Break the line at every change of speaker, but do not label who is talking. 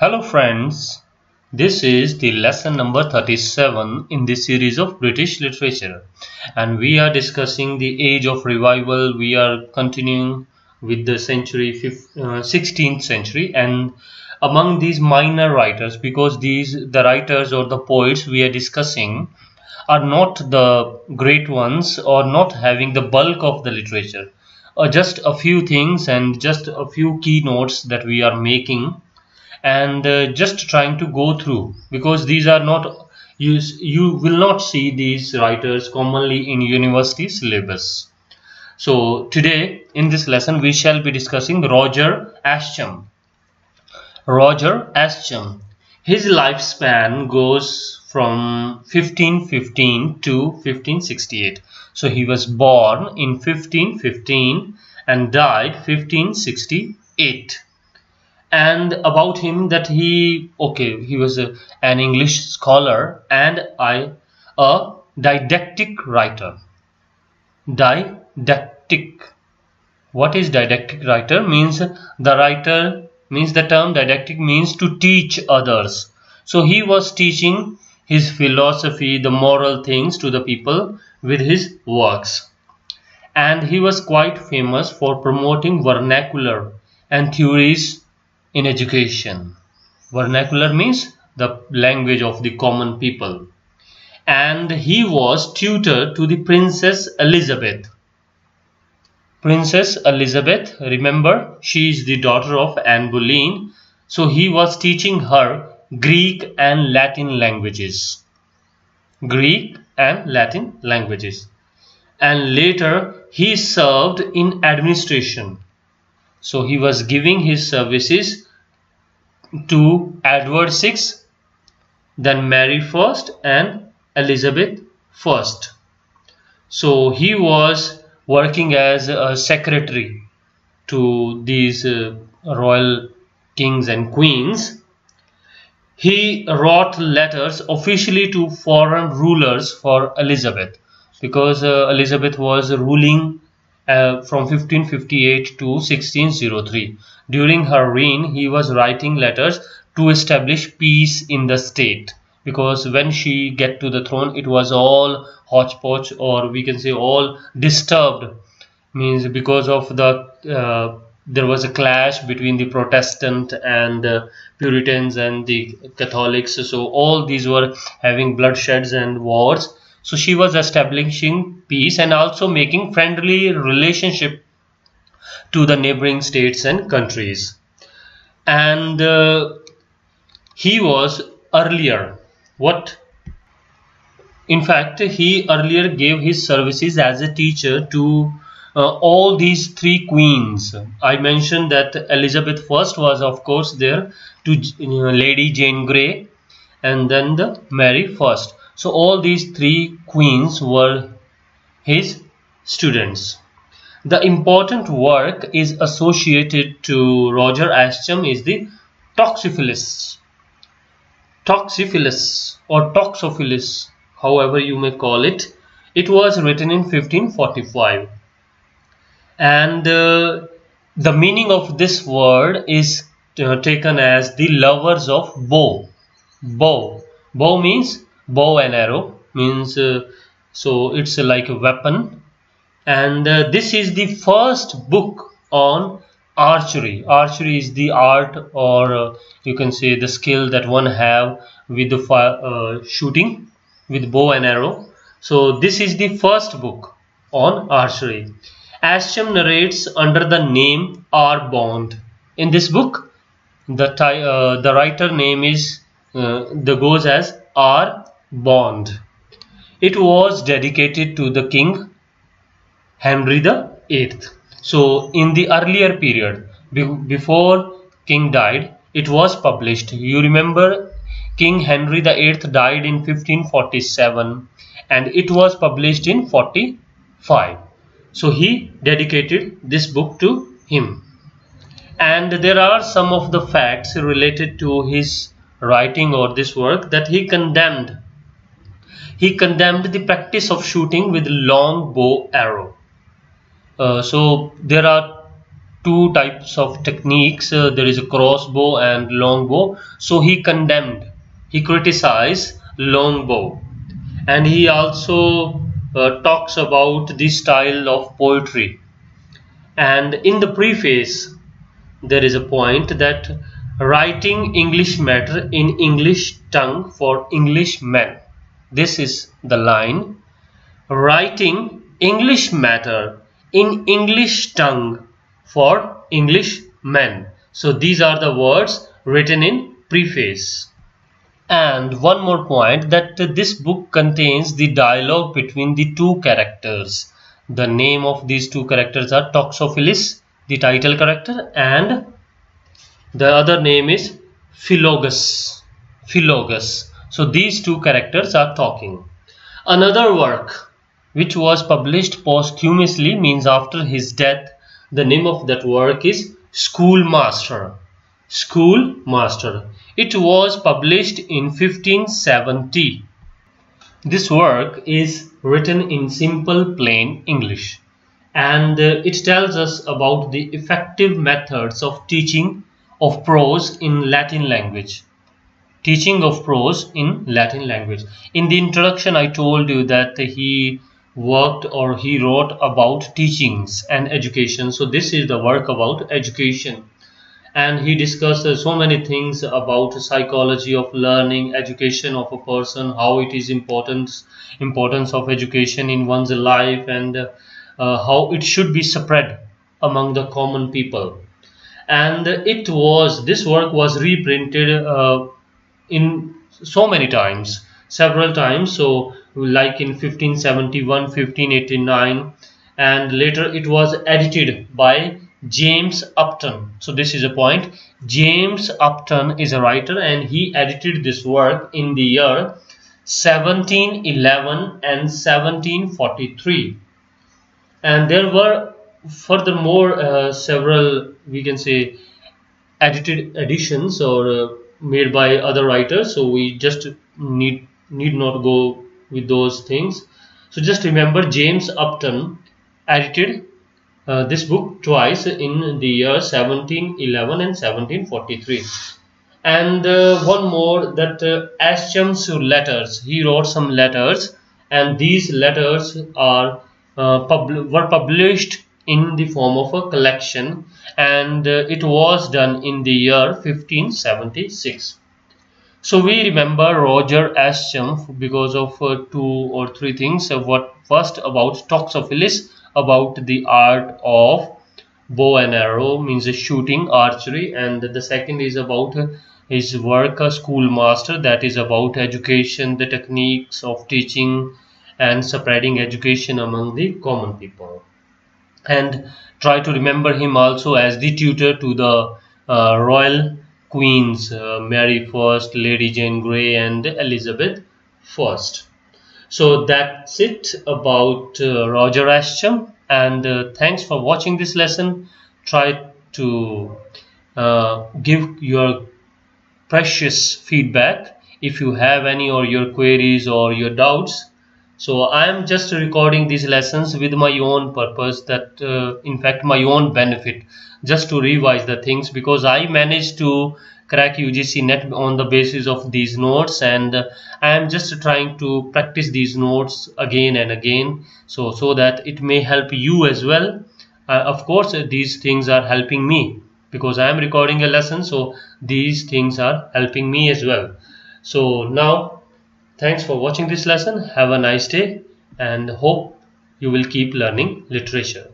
Hello friends, this is the lesson number 37 in the series of British literature and we are discussing the age of revival. We are continuing with the century uh, 16th century and among these minor writers because these the writers or the poets we are discussing are not the great ones or not having the bulk of the literature. Uh, just a few things and just a few keynotes that we are making and uh, just trying to go through because these are not you, you will not see these writers commonly in university syllabus. So today in this lesson we shall be discussing Roger Ascham. Roger Ascham. His lifespan goes from 1515 to 1568 so he was born in 1515 and died 1568 and about him that he okay he was a, an english scholar and i a didactic writer. Didactic. What is didactic writer? Means the writer means the term didactic means to teach others. So he was teaching his philosophy the moral things to the people with his works. And he was quite famous for promoting vernacular and theories in education. Vernacular means the language of the common people. And he was tutor to the Princess Elizabeth. Princess Elizabeth, remember, she is the daughter of Anne Boleyn. So he was teaching her Greek and Latin languages. Greek and Latin languages. And later he served in administration so he was giving his services to Edward VI, then Mary first and Elizabeth first. So he was working as a secretary to these uh, royal kings and queens. He wrote letters officially to foreign rulers for Elizabeth because uh, Elizabeth was ruling uh, from 1558 to 1603. During her reign, he was writing letters to establish peace in the state. Because when she get to the throne it was all hodgepodge or we can say all disturbed. Means because of the uh, there was a clash between the protestant and uh, puritans and the catholics. So all these were having bloodsheds and wars so she was establishing peace and also making friendly relationship to the neighboring states and countries. And uh, he was earlier. What? In fact he earlier gave his services as a teacher to uh, all these three queens. I mentioned that elizabeth I was of course there to uh, lady jane grey and then the mary first so all these three queens were his students. The important work is associated to Roger Ascham is the Toxophilus. Toxophilus or Toxophilus, however you may call it. It was written in 1545. And uh, the meaning of this word is uh, taken as the lovers of bow. Bow. Bow means bow and arrow means uh, so it's uh, like a weapon and uh, this is the first book on archery archery is the art or uh, you can say the skill that one have with the fire, uh, shooting with bow and arrow so this is the first book on archery Ascham narrates under the name R. Bond in this book the uh, the writer name is the goes as R. Bond. It was dedicated to the King Henry VIII. So in the earlier period, be before King died, it was published. You remember King Henry VIII died in 1547 and it was published in 45. So he dedicated this book to him. And there are some of the facts related to his writing or this work that he condemned he condemned the practice of shooting with long bow arrow. Uh, so there are two types of techniques. Uh, there is a crossbow and longbow so he condemned he criticized longbow and he also uh, talks about the style of poetry. And in the preface there is a point that writing English matter in English tongue for English men this is the line writing English matter in English tongue for English men. So these are the words written in preface. And one more point that this book contains the dialogue between the two characters. The name of these two characters are Toxophilus, the title character, and the other name is Philogus. Philogus. So these two characters are talking. Another work which was published posthumously means after his death the name of that work is Schoolmaster. Schoolmaster. It was published in 1570. This work is written in simple plain English and uh, it tells us about the effective methods of teaching of prose in Latin language. Teaching of prose in Latin language. In the introduction I told you that he worked or he wrote about teachings and education. So this is the work about education. And he discussed so many things about psychology of learning education of a person how it is important importance of education in one's life and uh, how it should be spread among the common people. And it was this work was reprinted uh, in so many times several times. So like in 1571 1589 and later it was edited by James Upton. So this is a point. James Upton is a writer and he edited this work in the year 1711 and 1743 and there were furthermore uh, several we can say edited editions or uh, made by other writers so we just need need not go with those things. So just remember James Upton edited uh, this book twice in the year 1711 and 1743 and uh, one more that uh, Ascham's letters he wrote some letters and these letters are uh, pub were published in the form of a collection and uh, it was done in the year 1576 so we remember Roger Ascham because of uh, two or three things. Uh, what first about Toxophilus about the art of bow and arrow means shooting archery and the second is about his work a schoolmaster that is about education the techniques of teaching and spreading education among the common people and try to remember him also as the tutor to the uh, royal queens uh, Mary first, Lady Jane Grey and Elizabeth first. So that's it about uh, Roger Ascham and uh, thanks for watching this lesson. Try to uh, give your precious feedback if you have any or your queries or your doubts. So I am just recording these lessons with my own purpose that uh, in fact my own benefit just to revise the things because I managed to crack UGC net on the basis of these notes and I am just trying to practice these notes again and again so so that it may help you as well. Uh, of course uh, these things are helping me because I am recording a lesson so these things are helping me as well. So now thanks for watching this lesson. Have a nice day and hope you will keep learning literature